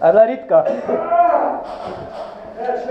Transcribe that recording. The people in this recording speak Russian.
Она редка.